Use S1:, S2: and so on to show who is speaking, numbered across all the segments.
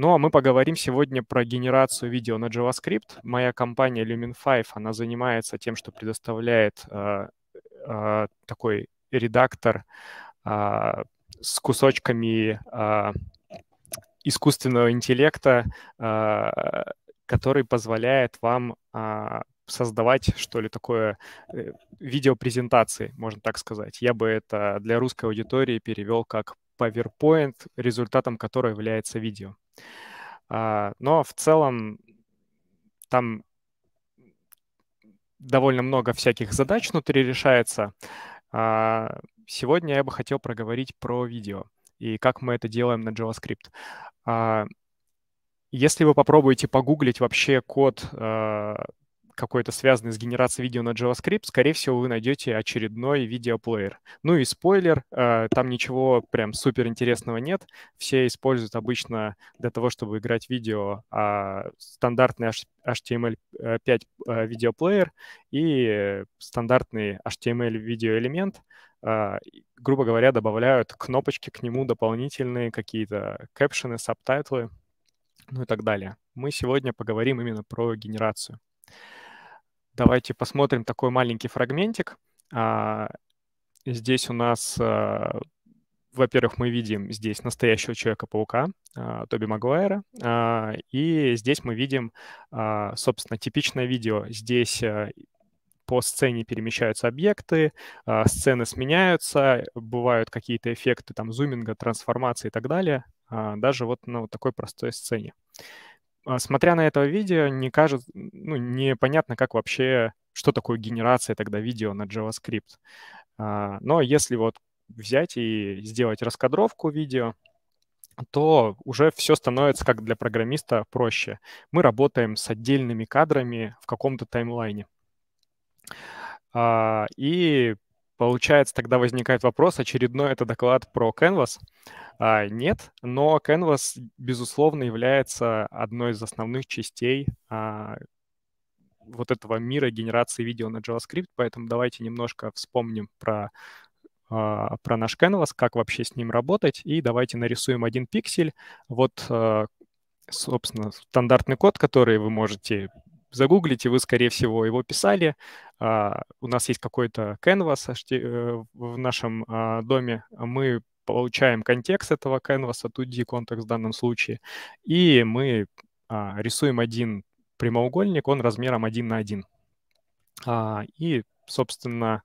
S1: Ну, а мы поговорим сегодня про генерацию видео на JavaScript. Моя компания Lumen5, она занимается тем, что предоставляет э, э, такой редактор э, с кусочками э, искусственного интеллекта, э, который позволяет вам э, создавать, что ли, такое э, видеопрезентации, можно так сказать. Я бы это для русской аудитории перевел как PowerPoint, результатом которого является видео. А, но в целом там довольно много всяких задач внутри решается. А, сегодня я бы хотел проговорить про видео и как мы это делаем на JavaScript. А, если вы попробуете погуглить вообще код какой-то связанный с генерацией видео на JavaScript, скорее всего, вы найдете очередной видеоплеер. Ну и спойлер, э, там ничего прям супер интересного нет. Все используют обычно для того, чтобы играть видео а, стандартный HTML5 э, видеоплеер и стандартный HTML видеоэлемент. Грубо говоря, добавляют кнопочки к нему дополнительные, какие-то caption ы, subtitle ы, ну и так далее. Мы сегодня поговорим именно про генерацию. Давайте посмотрим такой маленький фрагментик. А, здесь у нас, а, во-первых, мы видим здесь настоящего Человека-паука, а, Тоби Магуайра, и здесь мы видим, собственно, типичное видео. Здесь по сцене перемещаются объекты, сцены сменяются, бывают какие-то эффекты там зуминга, трансформации и так далее, даже вот на вот такой простой сцене. Смотря на это видео, не кажется, ну, непонятно, как вообще, что такое генерация тогда видео на JavaScript. А, но если вот взять и сделать раскадровку видео, то уже все становится как для программиста проще. Мы работаем с отдельными кадрами в каком-то таймлайне. А, и получается, тогда возникает вопрос, очередной это доклад про Canvas. А, нет, но Canvas, безусловно, является одной из основных частей а, вот этого мира генерации видео на JavaScript, поэтому давайте немножко вспомним про, а, про наш Canvas, как вообще с ним работать, и давайте нарисуем один пиксель. Вот, а, собственно, стандартный код, который вы можете загуглить, и вы, скорее всего, его писали. А, у нас есть какой-то Canvas э, в нашем а, доме. Мы получаем контекст этого canvas, 2D контекст в данном случае, и мы а, рисуем один прямоугольник, он размером 1 на 1. А, и, собственно,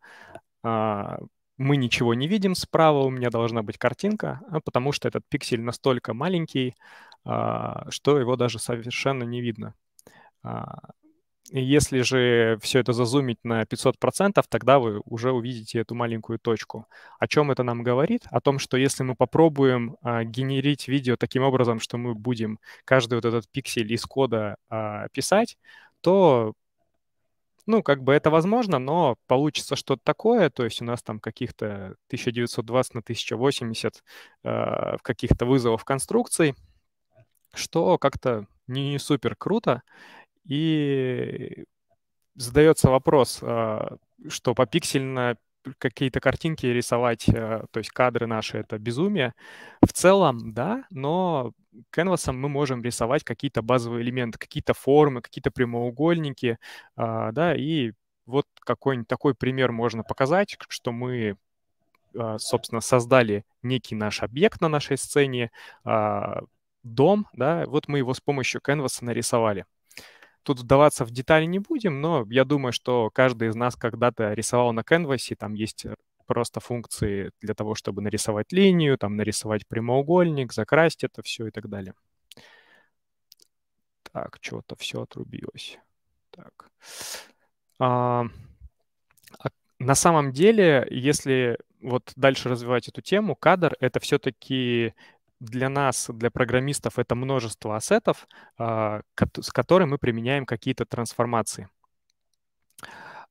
S1: мы ничего не видим справа, у меня должна быть картинка, потому что этот пиксель настолько маленький, что его даже совершенно не видно. А, если же все это зазумить на 500%, тогда вы уже увидите эту маленькую точку. О чем это нам говорит? О том, что если мы попробуем а, генерить видео таким образом, что мы будем каждый вот этот пиксель из кода а, писать, то ну, как бы это возможно, но получится что-то такое, то есть у нас там каких-то 1920 на 1080 э, каких-то вызовов конструкций, что как-то не супер круто, и задается вопрос, а, что попиксельно какие-то картинки рисовать, а, то есть кадры наши, это безумие. В целом, да, но Canvas мы можем рисовать какие-то базовые элементы, какие-то формы, какие-то прямоугольники, а, да, и вот какой-нибудь такой пример можно показать, что мы, собственно, создали некий наш объект на нашей сцене, дом, да, вот мы его с помощью Canvas нарисовали. Тут вдаваться в детали не будем, но я думаю, что каждый из нас когда-то рисовал на Canvas, там есть э, просто функции для того, чтобы нарисовать линию, там нарисовать прямоугольник, закрасить это все и так далее. Так, что-то все отрубилось. Так. А, на самом деле, если вот дальше развивать эту тему, кадр — это все-таки для нас, для программистов, это множество ассетов, а, с которыми мы применяем какие-то трансформации.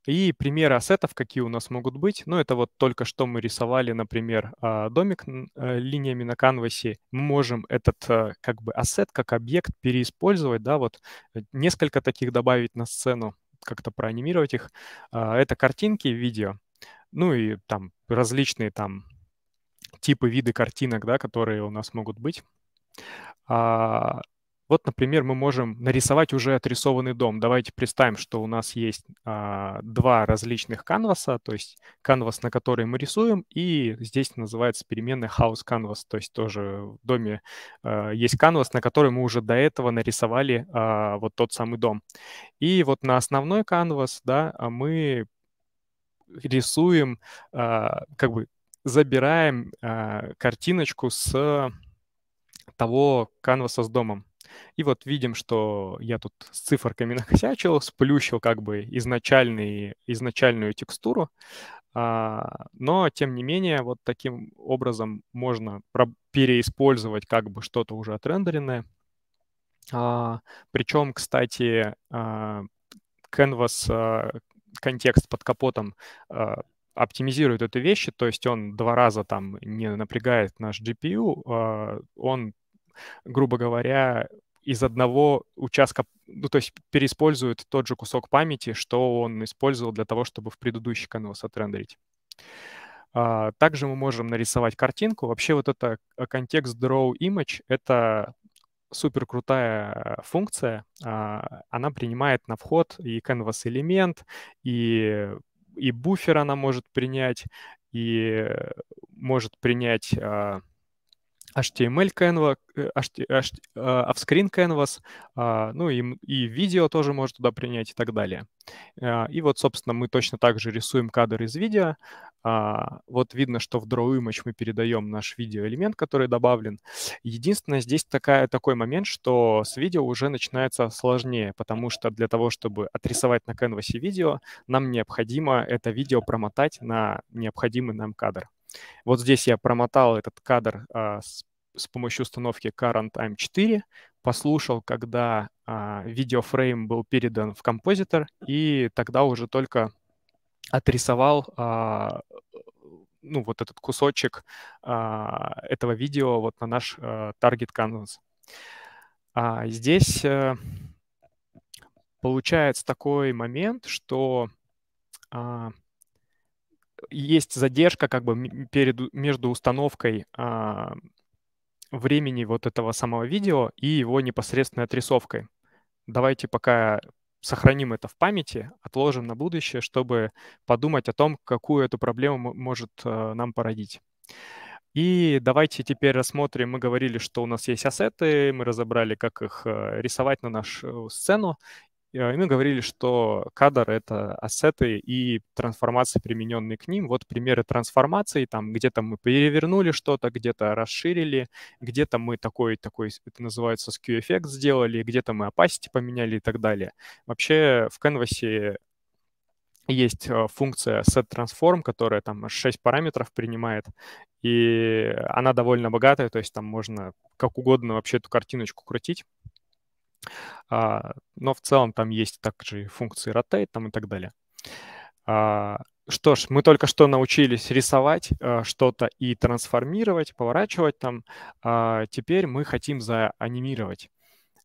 S1: И примеры asset ов, какие у нас могут быть, ну, это вот только что мы рисовали, например, а, домик э, линиями на canvas е. Мы можем этот э, как бы asset, как объект переиспользовать, да, вот э, несколько таких добавить на сцену, как-то проанимировать их. А, это картинки, видео, ну и там различные там типы, виды картинок, да, которые у нас могут быть. А, Вот, например, мы можем нарисовать уже отрисованный дом. Давайте представим, что у нас есть а, два различных canvas а, то есть canvas, на который мы рисуем, и здесь называется переменная house canvas, то есть тоже в доме а, есть канвас, на который мы уже до этого нарисовали а, вот тот самый дом. И вот на основной канвас, да, а мы рисуем, а, как бы забираем а, картиночку с того канваса с домом. И вот видим, что я тут с циферками накосячил, сплющил как бы изначальный, изначальную текстуру, а, но тем не менее вот таким образом можно переиспользовать как бы что-то уже отрендеренное. А, причем, кстати, а, Canvas а, контекст под капотом а, оптимизирует эту вещь, то есть он два раза там не напрягает наш GPU, а, он грубо говоря, из одного участка, ну, то есть переиспользует тот же кусок памяти, что он использовал для того, чтобы в предыдущий канвас отрендерить. А, также мы можем нарисовать картинку. Вообще вот это контекст Draw Image — это супер крутая функция. А, она принимает на вход и canvas элемент, и, и буфер она может принять, и может принять а, HTML Canvas, offscreen Canvas, ну и, и видео тоже может туда принять и так далее. А, и вот, собственно, мы точно так же рисуем кадр из видео. А, вот видно, что в Draw Image мы передаем наш видеоэлемент, который добавлен. Единственное, здесь такая, такой момент, что с видео уже начинается сложнее, потому что для того, чтобы отрисовать на Canvas видео, нам необходимо это видео промотать на необходимый нам кадр. Вот здесь я промотал этот кадр а, с, с помощью установки Current M4, послушал, когда а, видеофрейм был передан в композитор, и тогда уже только отрисовал а, ну, вот этот кусочек а, этого видео вот на наш а, target canvas. А, здесь а, получается такой момент, что а, есть задержка как бы перед, между установкой а, времени вот этого самого видео и его непосредственной отрисовкой. Давайте пока сохраним это в памяти, отложим на будущее, чтобы подумать о том, какую эту проблему может а, нам породить. И давайте теперь рассмотрим, мы говорили, что у нас есть ассеты, мы разобрали, как их а, рисовать на нашу сцену, Э, и мы говорили, что кадр — это ассеты и трансформации, примененные к ним. Вот примеры трансформаций. Там где-то мы перевернули что-то, где-то расширили, где-то мы такой, такой, это называется skew-эффект сделали, где-то мы opacity поменяли и так далее. Вообще в Canvas есть э, функция setTransform, которая там 6 параметров принимает, и она довольно богатая, то есть там можно как угодно вообще эту картиночку крутить. А, но в целом там есть также функции rotate там и так далее. А, что ж, мы только что научились рисовать а, что-то и трансформировать, поворачивать там. А, теперь мы хотим заанимировать.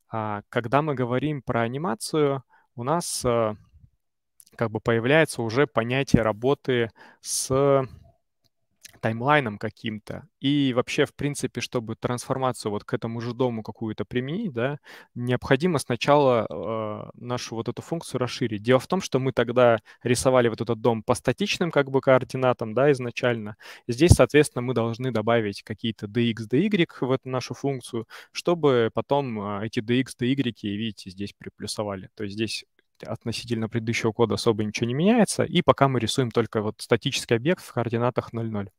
S1: А, когда мы говорим про анимацию, у нас а, как бы появляется уже понятие работы с таймлайном каким-то. И вообще, в принципе, чтобы трансформацию вот к этому же дому какую-то применить, да, необходимо сначала э, нашу вот эту функцию расширить. Дело в том, что мы тогда рисовали вот этот дом по статичным как бы координатам, да, изначально. Здесь, соответственно, мы должны добавить какие-то dx, dy в эту нашу функцию, чтобы потом э, эти dx, dy, видите, здесь приплюсовали. То есть здесь относительно предыдущего кода особо ничего не меняется, и пока мы рисуем только вот статический объект в координатах 0,0.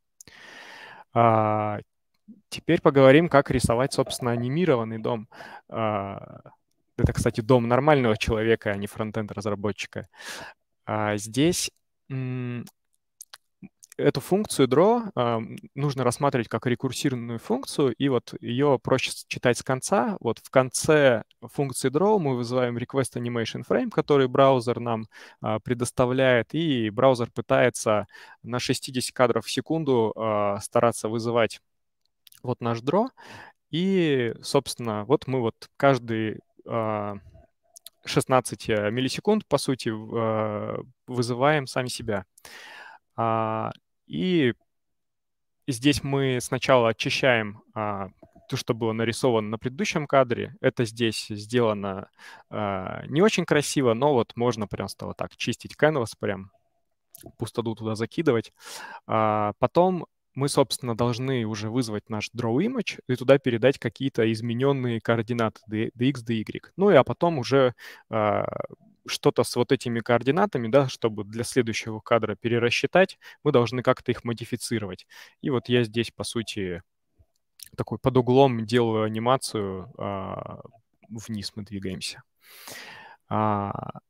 S1: А, теперь поговорим, как рисовать, собственно, анимированный дом. А, это, кстати, дом нормального человека, а не фронтенд разработчика. А, здесь эту функцию draw э, нужно рассматривать как рекурсивную функцию, и вот ее проще читать с конца. Вот в конце функции draw мы вызываем request animation frame, который браузер нам э, предоставляет, и браузер пытается на 60 кадров в секунду э, стараться вызывать вот наш draw. И, собственно, вот мы вот каждый 16 миллисекунд, по сути, вызываем сами себя. И здесь мы сначала очищаем а, то, что было нарисовано на предыдущем кадре, это здесь сделано э, не очень красиво, но вот можно прям стало так чистить canvas, прям пустоту туда закидывать. А, потом мы, собственно, должны уже вызвать наш draw image и туда передать какие-то измененные координаты dx, dy. Ну и а потом уже а, что-то с вот этими координатами, да, чтобы для следующего кадра перерасчитать, мы должны как-то их модифицировать. И вот я здесь, по сути, такой под углом делаю анимацию, а, вниз мы двигаемся. А,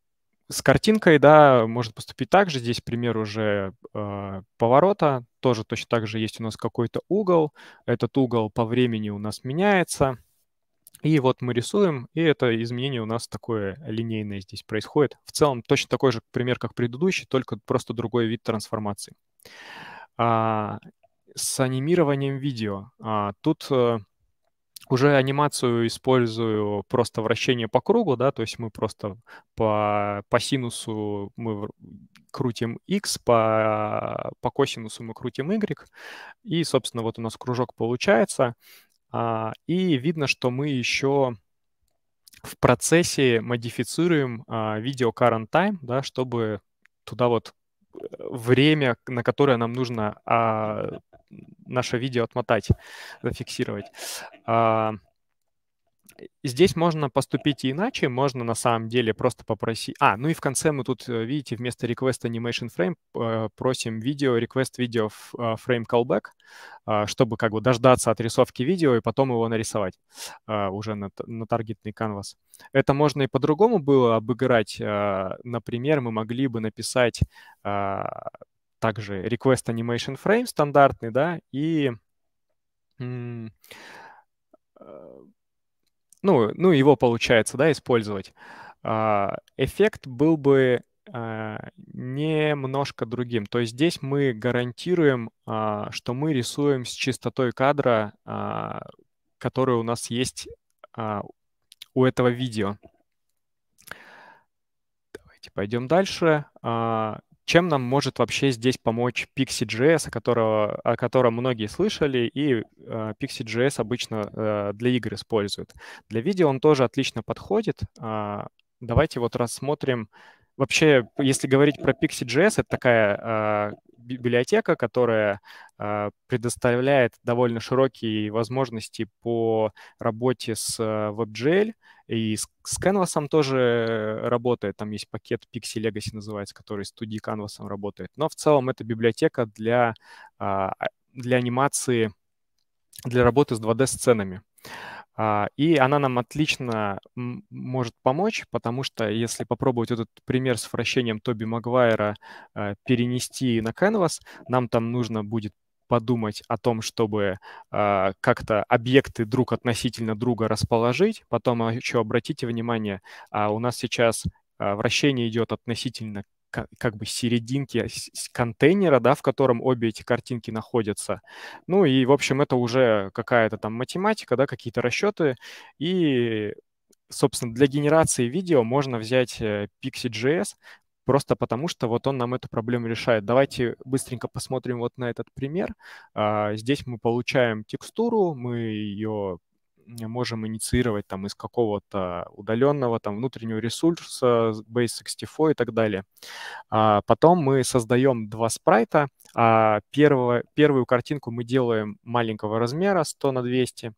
S1: с картинкой, да, может поступить так же. Здесь пример уже э, поворота. Тоже точно так же есть у нас какой-то угол. Этот угол по времени у нас меняется. И вот мы рисуем, и это изменение у нас такое линейное здесь происходит. В целом точно такой же пример, как предыдущий, только просто другой вид трансформации. А, с анимированием видео. А, тут а, уже анимацию использую просто вращение по кругу, да, то есть мы просто по, по синусу мы крутим x, по, по косинусу мы крутим y, и, собственно, вот у нас кружок получается, и видно, что мы еще в процессе модифицируем а, видео current time, да, чтобы туда вот э, время, на которое нам нужно а, наше видео отмотать, зафиксировать. А, здесь можно поступить и иначе, можно на самом деле просто попросить... А, ну и в конце мы тут, э, видите, вместо request animation frame э, просим видео, request video э, frame callback, чтобы как бы дождаться отрисовки видео и потом его нарисовать уже на, на таргетный канвас. Это можно и по-другому было обыграть. Например, мы могли бы написать также request animation frame стандартный, да, и ну, ну, его получается, да, использовать. А, эффект был бы а, немножко другим. То есть здесь мы гарантируем, а, что мы рисуем с частотой кадра, которая у нас есть у этого видео. Давайте пойдем дальше. Чем нам может вообще здесь помочь Pixie.js, о, которого, о котором многие слышали, и э, Pixie.js обычно э, для игр используют. Для видео он тоже отлично подходит. Э, давайте вот рассмотрим. Вообще, если говорить про Pixie.js, это такая э, библиотека, которая э, предоставляет довольно широкие возможности по работе с WebGL, и с, с Canvas тоже работает. Там есть пакет Pixie Legacy называется, который с 2D Canvas работает. Но в целом это библиотека для, а, для анимации, для работы с 2D-сценами. А, и она нам отлично может помочь, потому что если попробовать этот пример с вращением Тоби Магуайра а, перенести на Canvas, нам там нужно будет подумать о том, чтобы э, как-то объекты друг относительно друга расположить. Потом а, еще обратите внимание, э, у нас сейчас э, вращение идет относительно как бы серединки контейнера, да, в котором обе эти картинки находятся. Ну и, в общем, это уже какая-то там математика, да, какие-то расчеты. И, собственно, для генерации видео можно взять э, Pixie.js, просто потому что вот он нам эту проблему решает. Давайте быстренько посмотрим вот на этот пример. А, здесь мы получаем текстуру, мы ее можем инициировать там из какого-то удаленного там внутреннего ресурса, Base64 и так далее. А потом мы создаем два спрайта. А первого, первую картинку мы делаем маленького размера, 100 на 200,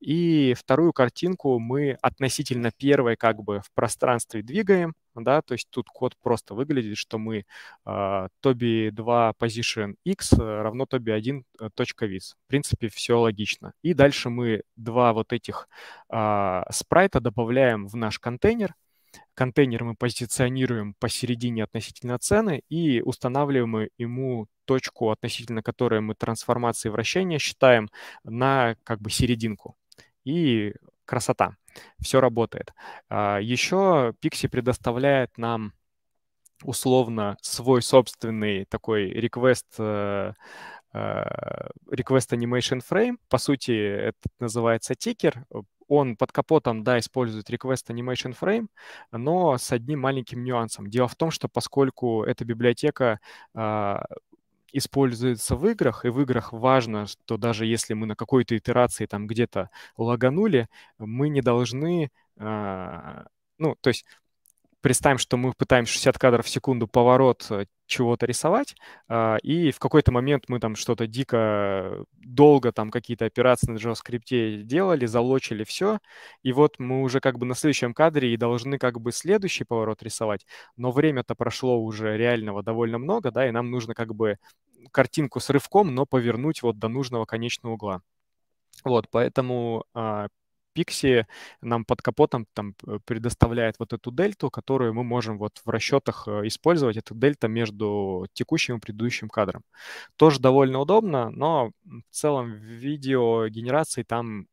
S1: и вторую картинку мы относительно первой как бы в пространстве двигаем, да, то есть тут код просто выглядит, что мы uh, toby2 position x равно toby1 точка vis. В принципе, все логично. И дальше мы два вот этих uh, спрайта добавляем в наш контейнер. Контейнер мы позиционируем посередине относительно цены и устанавливаем ему точку, относительно которой мы трансформации вращения считаем на как бы серединку и красота. Все работает. А, Еще Pixie предоставляет нам условно свой собственный такой request э, э, request animation frame. По сути, это называется тикер. Он под капотом, да, использует request animation frame, но с одним маленьким нюансом. Дело в том, что поскольку эта библиотека а, используется в играх, и в играх важно, что даже если мы на какой-то итерации там где-то лаганули, мы не должны, э, ну, то есть представим, что мы пытаемся 60 кадров в секунду поворот э, чего-то рисовать, а, и в какой-то момент мы там что-то дико долго там какие-то операции на JavaScript делали, залочили все, и вот мы уже как бы на следующем кадре и должны как бы следующий поворот рисовать, но время-то прошло уже реального довольно много, да, и нам нужно как бы картинку с рывком, но повернуть вот до нужного конечного угла. Вот, поэтому а, Pixie нам под капотом там э, предоставляет вот эту дельту, которую мы можем вот в расчетах э, использовать. Это дельта между текущим и предыдущим кадром. Тоже довольно удобно, но в целом в видеогенерации там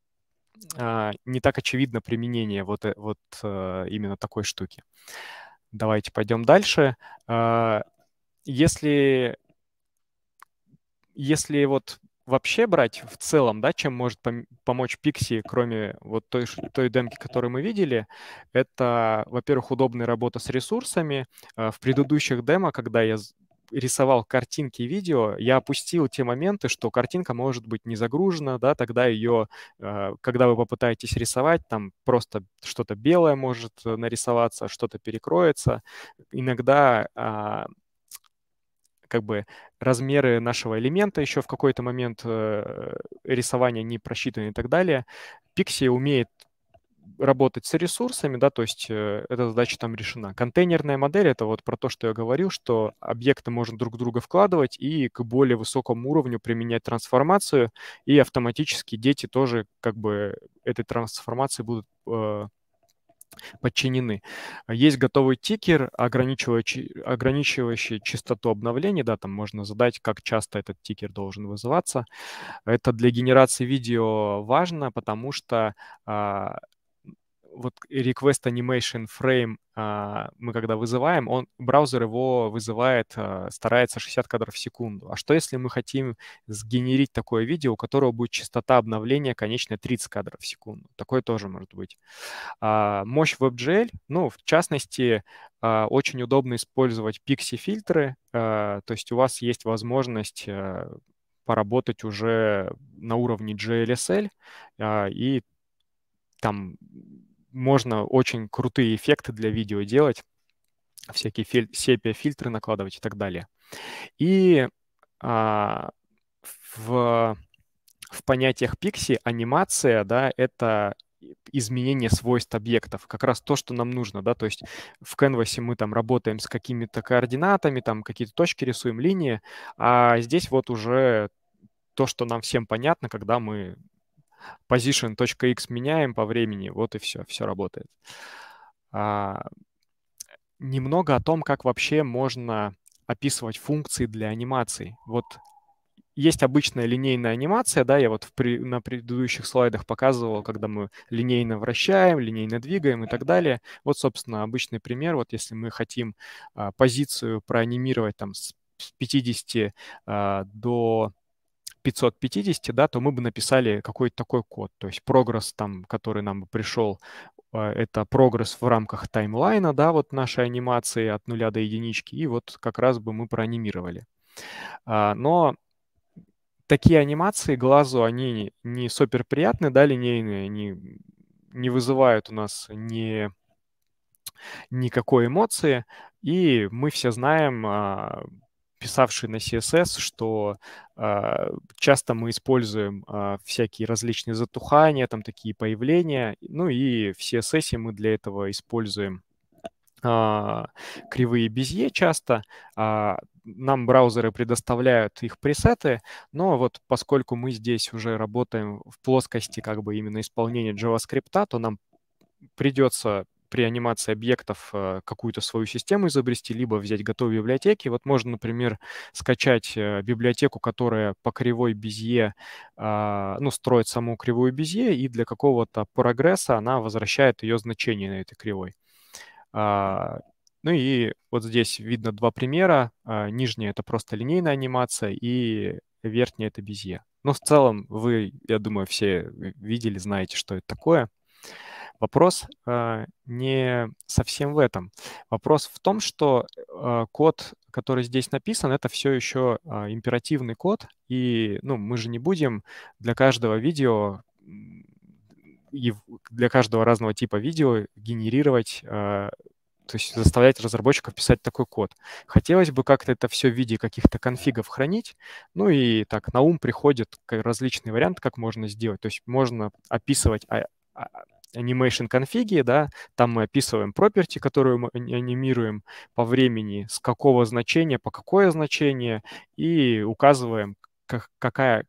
S1: а, не так очевидно применение вот, э, вот а, именно такой штуки. Давайте пойдем дальше. А, если, если вот вообще брать в целом, да, чем может пом- помочь Pixie, кроме вот той, той демки, которую мы видели, это, во-первых, удобная работа с ресурсами. А, в предыдущих демо, когда я рисовал картинки и видео, я опустил те моменты, что картинка может быть не загружена, да, тогда ее, а, когда вы попытаетесь рисовать, там просто что-то белое может нарисоваться, что-то перекроется. Иногда а, как бы размеры нашего элемента еще в какой-то момент э, рисования не просчитаны и так далее. Pixie умеет работать с ресурсами, да, то есть э, эта задача там решена. Контейнерная модель — это вот про то, что я говорил, что объекты можно друг друга вкладывать и к более высокому уровню применять трансформацию, и автоматически дети тоже как бы этой трансформации будут э, подчинены. Есть готовый тикер, ограничивающий, ограничивающий частоту обновления, да, там можно задать, как часто этот тикер должен вызываться. Это для генерации видео важно, потому что а, вот request animation frame а, мы когда вызываем, он, браузер его вызывает, а, старается 60 кадров в секунду. А что если мы хотим сгенерить такое видео, у которого будет частота обновления конечная 30 кадров в секунду? Такое тоже может быть. А, мощь WebGL, ну, в частности, а, очень удобно использовать пикси-фильтры, а, то есть у вас есть возможность а, поработать уже на уровне GLSL, а, и там можно очень крутые эффекты для видео делать, всякие филь- сепия-фильтры накладывать и так далее. И а, в, в понятиях Pixie анимация, да, это изменение свойств объектов, как раз то, что нам нужно, да, то есть в Canvas мы там работаем с какими-то координатами, там какие-то точки рисуем, линии, а здесь вот уже то, что нам всем понятно, когда мы position.x меняем по времени, вот и все, все работает. А, немного о том, как вообще можно описывать функции для анимаций. Вот есть обычная линейная анимация, да, я вот в при, на предыдущих слайдах показывал, когда мы линейно вращаем, линейно двигаем и так далее. Вот, собственно, обычный пример. Вот если мы хотим а, позицию проанимировать там с 50 а, до 550, да, то мы бы написали какой-то такой код. То есть прогресс там, который нам бы пришел, а, это прогресс в рамках таймлайна, да, вот нашей анимации от нуля до единички, и вот как раз бы мы проанимировали. А, но такие анимации глазу, они не супер приятные, да, линейные, они не вызывают у нас ни, никакой эмоции, и мы все знаем, а, писавший на CSS, что э, часто мы используем э, всякие различные затухания, там такие появления. Ну и в CSS мы для этого используем э, кривые безье часто. Э, нам браузеры предоставляют их пресеты, но вот поскольку мы здесь уже работаем в плоскости как бы именно исполнения JavaScript, то нам придется при анимации объектов э, какую-то свою систему изобрести, либо взять готовые библиотеки. Вот можно, например, скачать э, библиотеку, которая по кривой Безье, а, ну, строит саму кривую Безье, и для какого-то прогресса она возвращает ее значение на этой кривой. А, ну и вот здесь видно два примера. А, нижняя — это просто линейная анимация, и верхняя — это Безье. Но в целом вы, я думаю, все видели, знаете, что это такое. Вопрос э, не совсем в этом. Вопрос в том, что э, код, который здесь написан, это все еще э, императивный код, и ну, мы же не будем для каждого видео и для каждого разного типа видео генерировать э, то есть заставлять разработчиков писать такой код. Хотелось бы как-то это все в виде каких-то конфигов хранить, ну и так на ум приходят различные варианты, как можно сделать. То есть можно описывать а, а, animation конфиги, да, там мы описываем property, которую мы анимируем по времени, с какого значения, по какое значение, и указываем, как, какая,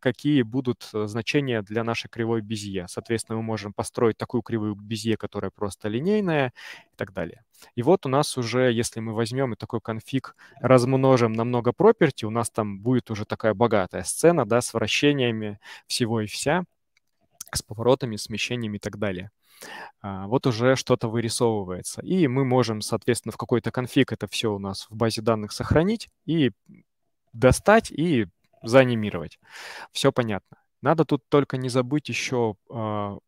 S1: какие будут э, значения для нашей кривой Безье. Соответственно, мы можем построить такую кривую Безье, которая просто линейная и так далее. И вот у нас уже, если мы возьмем и такой конфиг размножим на много property, у нас там будет уже такая богатая сцена, да, с вращениями всего и вся, с поворотами, смещениями и так далее а, вот уже что-то вырисовывается. И мы можем, соответственно, в какой-то конфиг это все у нас в базе данных сохранить и достать и заанимировать. Все понятно. Надо тут только не забыть еще... А,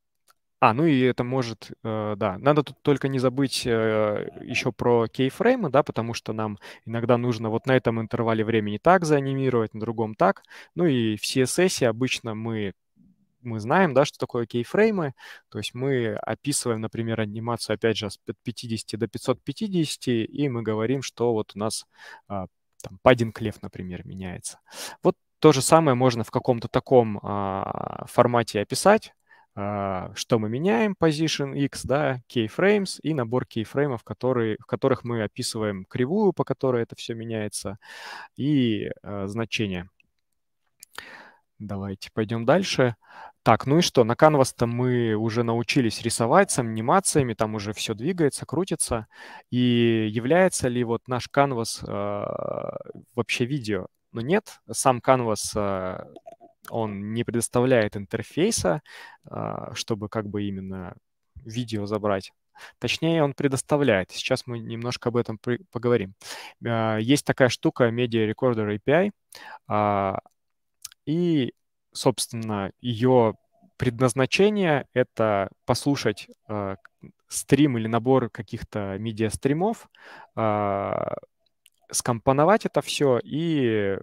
S1: а, ну и это может, э, да, надо тут только не забыть э, еще про кейфреймы, да, потому что нам иногда нужно вот на этом интервале времени так заанимировать, на другом так. Ну и в CSS обычно мы мы знаем, да, что такое кейфреймы, то есть мы описываем, например, анимацию, опять же, с 50 до 550, и мы говорим, что вот у нас а, там паддинг лев, например, меняется. Вот то же самое можно в каком-то таком а, формате описать, а, что мы меняем, position x, да, keyframes и набор keyframes, которые, в которых мы описываем кривую, по которой это все меняется, и а, значение. Давайте пойдем дальше. Так, ну и что, на Canvas-то мы уже научились рисовать с анимациями, там уже все двигается, крутится. И является ли вот наш Canvas э, вообще видео? Ну нет, сам Canvas, э, он не предоставляет интерфейса, э, чтобы как бы именно видео забрать. Точнее, он предоставляет. Сейчас мы немножко об этом поговорим. Есть такая штука Media Recorder API, и собственно, ее предназначение — это послушать э, стрим или набор каких-то медиа-стримов, э, скомпоновать это все и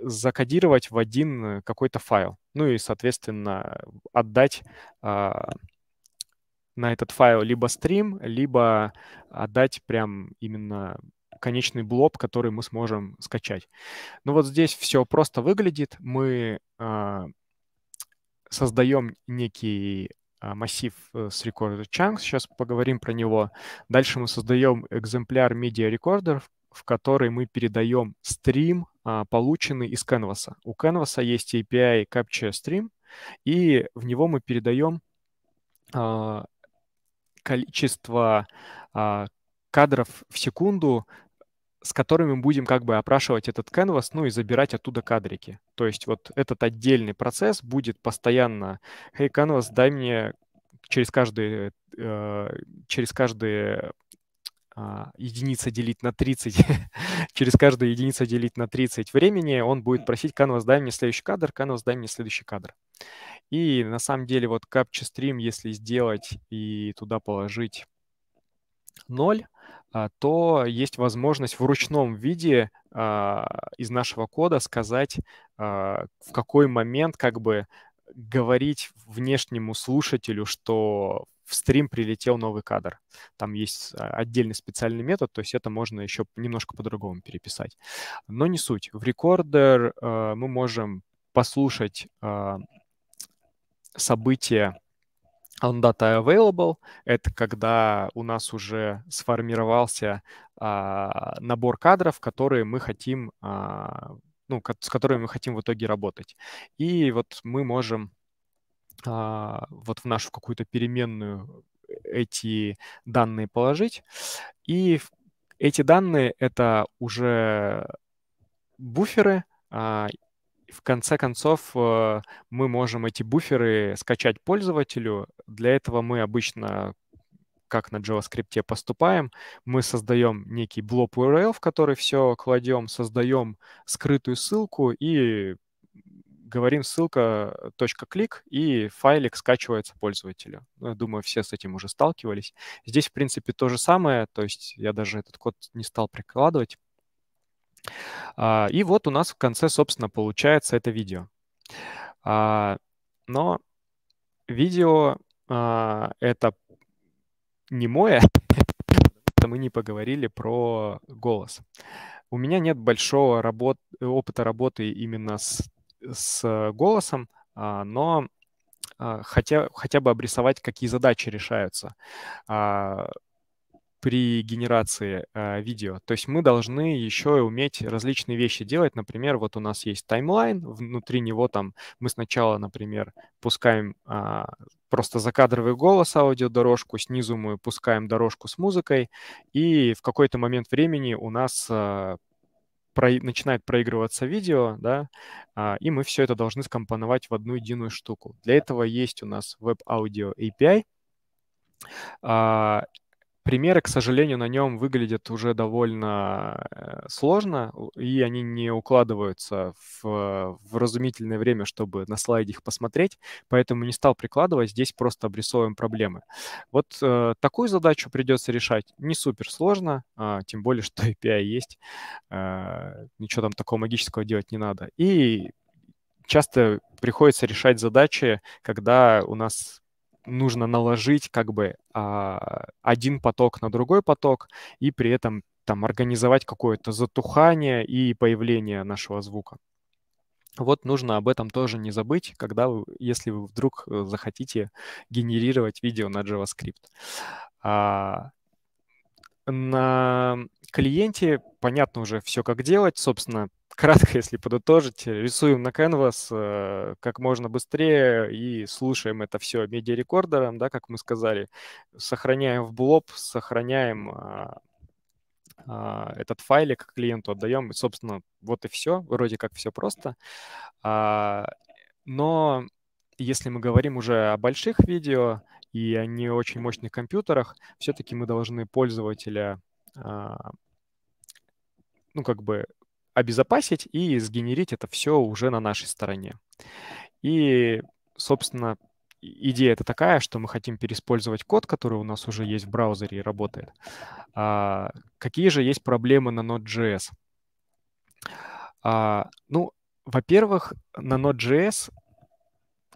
S1: закодировать в один какой-то файл. Ну и, соответственно, отдать э, на этот файл либо стрим, либо отдать прям именно конечный блоб, который мы сможем скачать. Ну вот здесь все просто выглядит. Мы э, создаем некий массив с Recorder Chunks, сейчас поговорим про него. Дальше мы создаем экземпляр Media Recorder, в который мы передаем стрим, а, полученный из Canvas. У Canvas есть API Capture Stream, и в него мы передаем а, количество а, кадров в секунду с которыми мы будем как бы опрашивать этот canvas, ну и забирать оттуда кадрики. То есть вот этот отдельный процесс будет постоянно, hey, canvas, дай мне через каждые, э, через каждые э, единица делить на 30, через каждую единицу делить на 30 времени, он будет просить canvas, дай мне следующий кадр, canvas, дай мне следующий кадр. И на самом деле вот capture stream, если сделать и туда положить 0, а, то есть возможность в ручном виде а, из нашего кода сказать, а, в какой момент как бы говорить внешнему слушателю, что в стрим прилетел новый кадр. Там есть отдельный специальный метод, то есть это можно еще немножко по-другому переписать. Но не суть. В рекордер мы можем послушать события on data available — это когда у нас уже сформировался а, набор кадров, которые мы хотим, а, ну, с которыми мы хотим в итоге работать. И вот мы можем а, вот в нашу какую-то переменную эти данные положить. И эти данные — это уже буферы, а, в конце концов э, мы можем эти буферы скачать пользователю. Для этого мы обычно как на JavaScript поступаем. Мы создаем некий блок URL, в который все кладем, создаем скрытую ссылку и говорим ссылка клик, и файлик скачивается пользователю. Ну, я думаю, все с этим уже сталкивались. Здесь, в принципе, то же самое, то есть я даже этот код не стал прикладывать. А, и вот у нас в конце, собственно, получается это видео. А, но видео а, это не мое, мы не поговорили про голос. У меня нет большого работ, опыта работы именно с, с голосом, но хотя, хотя бы обрисовать, какие задачи решаются при генерации э, видео. То есть мы должны еще уметь различные вещи делать. Например, вот у нас есть таймлайн, внутри него там мы сначала, например, пускаем э, просто закадровый голос, аудиодорожку, снизу мы пускаем дорожку с музыкой, и в какой-то момент времени у нас э, про, начинает проигрываться видео, да, а, и мы все это должны скомпоновать в одну единую штуку. Для этого есть у нас Audio API, а, Примеры, к сожалению, на нем выглядят уже довольно э, сложно, и они не укладываются в, в разумительное время, чтобы на слайде их посмотреть, поэтому не стал прикладывать, здесь просто обрисовываем проблемы. Вот э, такую задачу придется решать не супер сложно, э, тем более, что API есть, э, ничего там такого магического делать не надо. И часто приходится решать задачи, когда у нас нужно наложить как бы а, один поток на другой поток и при этом там организовать какое-то затухание и появление нашего звука. Вот нужно об этом тоже не забыть, когда вы, если вы вдруг э, захотите генерировать видео на JavaScript. А, на клиенте понятно уже все, как делать. Собственно, кратко, если подытожить, рисуем на Canvas э, как можно быстрее и слушаем это все медиарекордером, да, как мы сказали, сохраняем в блоб, сохраняем э, э, этот файлик клиенту, отдаем, и, собственно, вот и все, вроде как все просто. А, но если мы говорим уже о больших видео и о не очень мощных компьютерах, все-таки мы должны пользователя а, ну, как бы обезопасить и сгенерить это все уже на нашей стороне. И, собственно, идея это такая, что мы хотим переиспользовать код, который у нас уже есть в браузере и работает. А, какие же есть проблемы на Node.js? А, ну, во-первых, на Node.js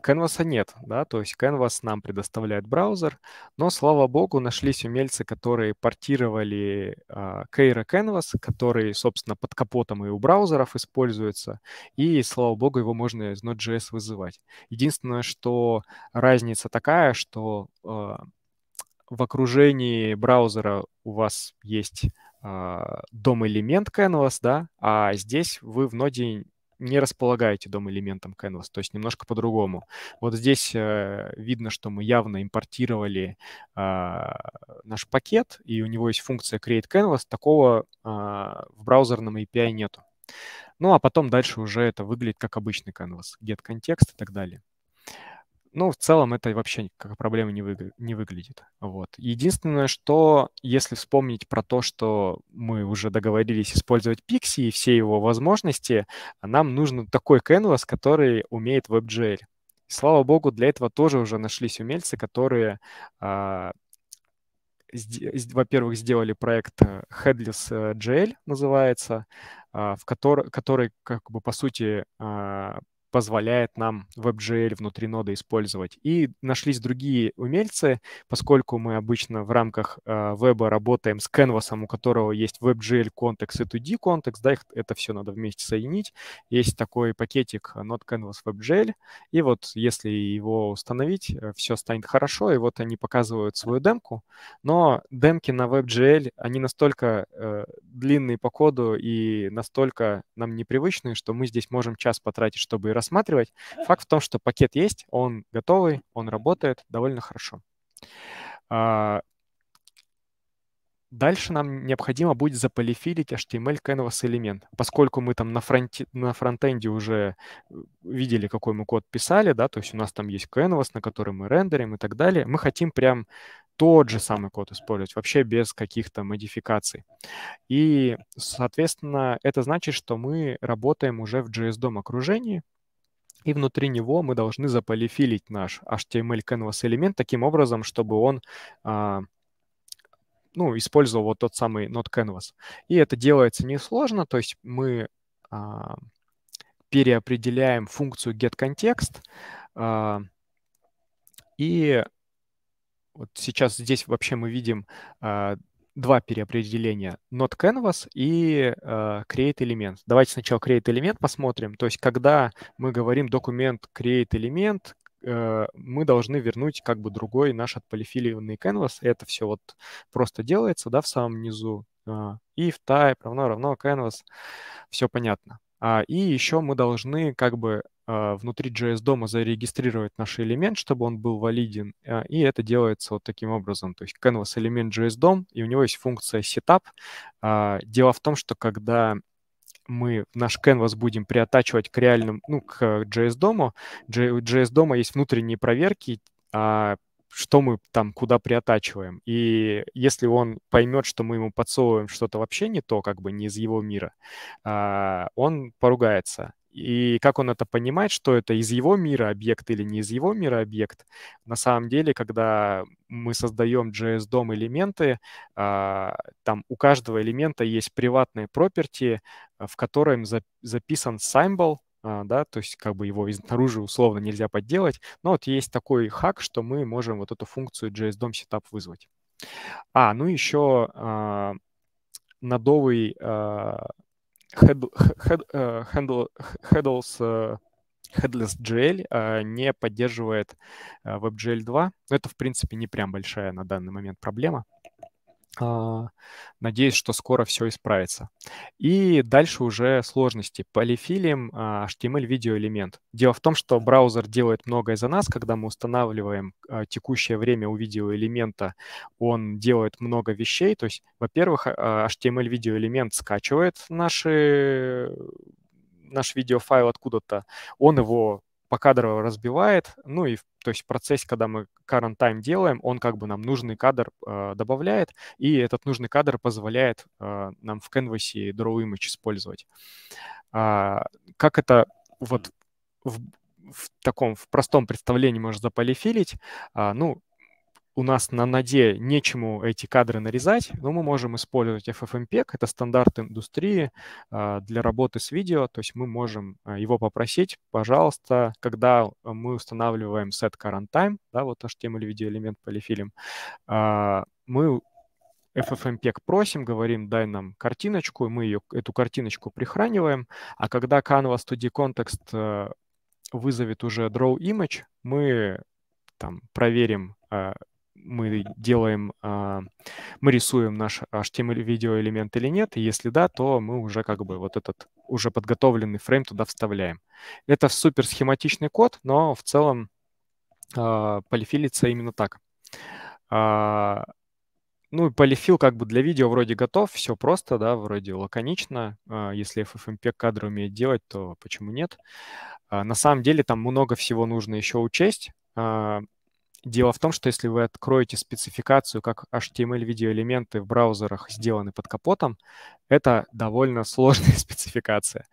S1: Canvas нет, да, то есть Canvas нам предоставляет браузер, но, слава богу, нашлись умельцы, которые портировали uh, Keira Canvas, который, собственно, под капотом и у браузеров используется, и, слава богу, его можно из Node.js вызывать. Единственное, что разница такая, что uh, в окружении браузера у вас есть uh, дом-элемент Canvas, да, а здесь вы в ноде не располагаете дом-элементом Canvas, то есть немножко по-другому. Вот здесь э, видно, что мы явно импортировали э, наш пакет, и у него есть функция Create Canvas, такого э, в браузерном API нету. Ну, а потом дальше уже это выглядит как обычный Canvas, get контекст и так далее. Ну, в целом это вообще как проблема не, вы, не выглядит. Вот. Единственное, что если вспомнить про то, что мы уже договорились использовать Pixie и все его возможности, нам нужен такой canvas, который умеет WebGL. Слава богу, для этого тоже уже нашлись умельцы, которые, а, во-первых, сделали проект э, Headless GL, называется, а, в который, который как бы по сути а, позволяет нам WebGL внутри ноды использовать. И нашлись другие умельцы, поскольку мы обычно в рамках э, веба работаем с Canvas, у которого есть WebGL контекст и 2D контекст, да, их, это все надо вместе соединить. Есть такой пакетик Node Canvas WebGL, и вот если его установить, э, все станет хорошо, и вот они показывают свою демку, но демки на WebGL, они настолько э, длинные по коду и настолько нам непривычные, что мы здесь можем час потратить, чтобы рассматривать. Факт в том, что пакет есть, он готовый, он работает довольно хорошо. А, дальше нам необходимо будет заполифилить HTML Canvas элемент. Поскольку мы там на, фронте, на фронтенде уже э, видели, какой мы код писали, да, то есть у нас там есть Canvas, на котором мы рендерим и так далее, мы хотим прям тот же самый код использовать, вообще без каких-то модификаций. И, соответственно, это значит, что мы работаем уже в JS DOM окружении, и внутри него мы должны заполифилить наш HTML Canvas элемент таким образом, чтобы он а, ну, использовал вот тот самый Node Canvas. И это делается несложно, то есть мы а, переопределяем функцию getContext, а, и вот сейчас здесь вообще мы видим а, два переопределения. Not canvas и uh, create element. Давайте сначала create element посмотрим. То есть, когда мы говорим документ create element, uh, мы должны вернуть как бы другой наш отполифилированный canvas. Это все вот просто делается, да, в самом низу. Uh, if type равно равно canvas. Все понятно. А, и еще мы должны как бы а, внутри JS дома зарегистрировать наш элемент, чтобы он был валиден. А, и это делается вот таким образом. То есть canvas элемент JS дом, и у него есть функция setup. Дело в том, что когда мы наш canvas будем приотачивать к реальным, ну, к JS дому, JS дома есть внутренние проверки, что мы там куда приотачиваем. И если он поймет, что мы ему подсовываем что-то вообще не то, как бы не из его мира, а, он поругается. И как он это понимает, что это из его мира объект или не из его мира объект? На самом деле, когда мы создаем JS-дом элементы, а, там у каждого элемента есть приватные property, в котором записан а, да, то есть как бы его изнаружи условно нельзя подделать, но вот есть такой хак, что мы можем вот эту функцию JSDOM setup вызвать. А, ну еще а, нодовый а, head, head, uh, handle, handles uh, Headless.jl uh, не поддерживает uh, WebGL 2. Это, в принципе, не прям большая на данный момент проблема. А, надеюсь, что скоро все исправится. И дальше уже сложности. Полифилим а, HTML видеоэлемент. Дело в том, что браузер делает многое за нас, когда мы устанавливаем а, текущее время у видеоэлемента, он делает много вещей. То есть, во-первых, HTML видеоэлемент скачивает наши наш видеофайл откуда-то, он его покадрово разбивает, ну и то есть в процессе, когда мы current time делаем, он как бы нам нужный кадр э, добавляет, и этот нужный кадр позволяет э, нам в Canvas draw image использовать. А, как это вот в, в таком, в простом представлении можно заполифилить? А, ну, у нас на ноде нечему эти кадры нарезать, но мы можем использовать FFmpeg, это стандарт индустрии а, для работы с видео, то есть мы можем а, его попросить, пожалуйста, когда мы устанавливаем set current time, да, вот HTML видеоэлемент полифилим, а, мы FFmpeg просим, говорим, дай нам картиночку, мы ее, эту картиночку прихраниваем, а когда Canvas 2D Context вызовет уже draw image, мы там проверим мы делаем, а, мы рисуем наш HTML видеоэлемент или нет, и если да, то мы уже как бы вот этот уже подготовленный фрейм туда вставляем. Это супер схематичный код, но в целом а, полифилится именно так. А, ну, полифил как бы для видео вроде готов, все просто, да, вроде лаконично. Если FFmpeg кадры умеет делать, то почему нет? На самом деле там много всего нужно еще учесть. Дело в том, что если вы откроете спецификацию, как HTML-видеоэлементы в браузерах сделаны под капотом, это довольно сложная спецификация.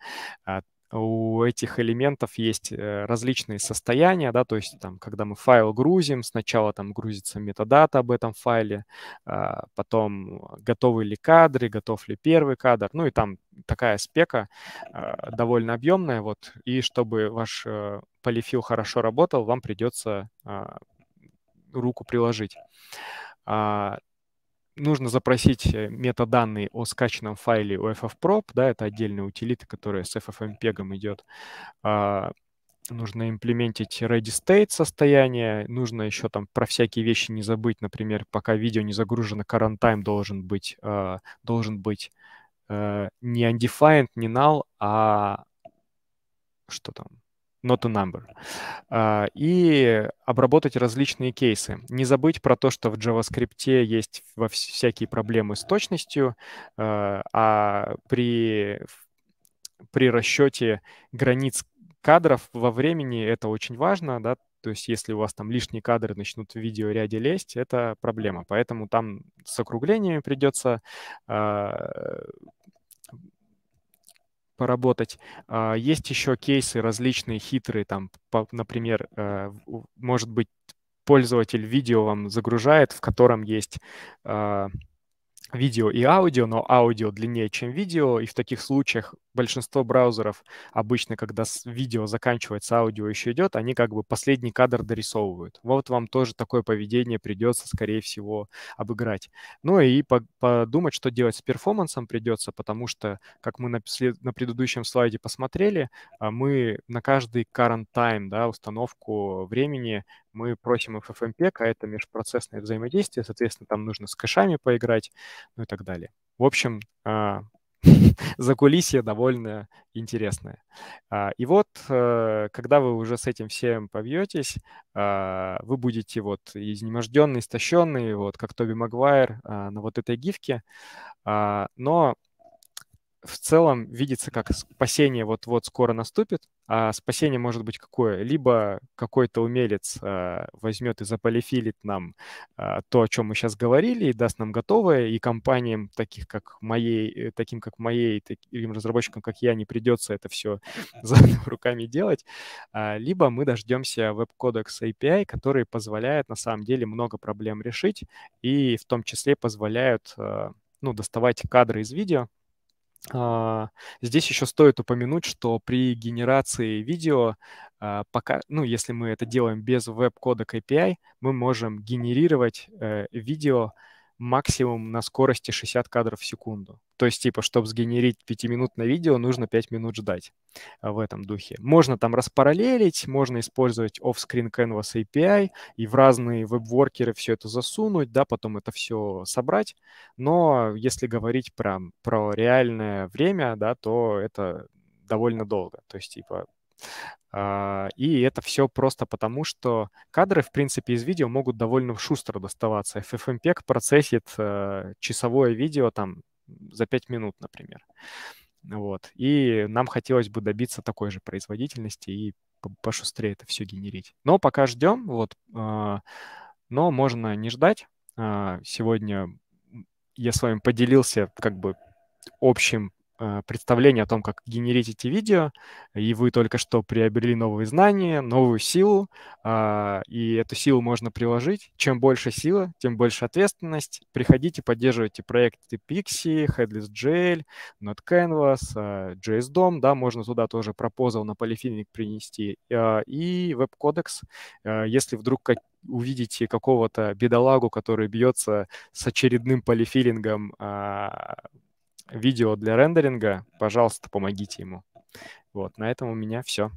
S1: А, у этих элементов есть э, различные состояния, да, то есть там, когда мы файл грузим, сначала там грузится метадата об этом файле, а, потом готовы ли кадры, готов ли первый кадр, ну и там такая спека а, довольно объемная, вот, и чтобы ваш э, полифил хорошо работал, вам придется руку приложить. А, нужно запросить э, метаданные о скачанном файле у FFprop, да, это отдельная утилита, которая с FFmpeg идет. А, нужно имплементить ready state состояние, нужно еще там про всякие вещи не забыть, например, пока видео не загружено, current time должен быть, uh, должен быть uh, не undefined, не null, а что там, not a number. Uh, и обработать различные кейсы. Не забыть про то, что в JavaScript есть во всякие проблемы с точностью, uh, а при, при расчете границ кадров во времени это очень важно, да, то есть если у вас там лишние кадры начнут в видеоряде лезть, это проблема. Поэтому там с округлениями придется uh, поработать. А, есть еще кейсы различные, хитрые, там, например, э, может быть, пользователь видео вам загружает, в котором есть а, видео и аудио, но аудио длиннее, чем видео, и в таких случаях большинство браузеров обычно, когда видео заканчивается, аудио еще идет, они как бы последний кадр дорисовывают. Вот вам тоже такое поведение придется, скорее всего, обыграть. Ну и по подумать, что делать с перформансом придется, потому что, как мы на, на предыдущем слайде посмотрели, а, мы на каждый current time, да, установку времени, мы просим FFmpeg, а это межпроцессное взаимодействие, соответственно, там нужно с кэшами поиграть, ну и так далее. В общем, а, закулисье довольно интересное. А, и вот, э, когда вы уже с этим всем побьетесь, а, вы будете вот изнеможденный, истощенный, вот как Тоби Магуайр на вот этой гифке, но в целом видится как спасение вот-вот скоро наступит, а спасение может быть какое? Либо какой-то умелец э, возьмет и заполифилит нам э, то, о чем мы сейчас говорили, и даст нам готовое, и компаниям, таких как моей, э, таким как моей, таким разработчикам, как я, не придется это все руками делать. А, либо мы дождемся WebCodex API, которые позволяют на самом деле много проблем решить, и в том числе позволяют э, ну, доставать кадры из видео, здесь еще стоит упомянуть, что при генерации видео, а, пока, ну, если мы это делаем без веб-кодек API, мы можем генерировать э, видео максимум на скорости 60 кадров в секунду. То есть, типа, чтобы сгенерить 5-минутное видео, нужно 5 минут ждать а, в этом духе. Можно там распараллелить, можно использовать off-screen Canvas API и в разные веб-воркеры все это засунуть, да, потом это все собрать. Но если говорить про, про реальное время, да, то это довольно долго. То есть, типа, и это все просто потому, что кадры, в принципе, из видео могут довольно шустро доставаться. FFmpeg процессит э, часовое видео там за 5 минут, например. Вот. И нам хотелось бы добиться такой же производительности и пошустрее это все генерить. Но пока ждем, вот, а, но можно не ждать. А, сегодня я с вами поделился как бы общим представление о том, как генерить эти видео, и вы только что приобрели новые знания, новую силу, а, и эту силу можно приложить. Чем больше сила, тем больше ответственность. Приходите, поддерживайте проекты Pixie, Headless.jl, NodeCanvas, а, JSDOM, да, можно туда тоже пропозал на полифильник принести, а, и WebCodex. Если вдруг увидите какого-то бедолагу, который бьется с очередным полифилингом видео для рендеринга, пожалуйста, помогите ему. Вот, на этом у меня все.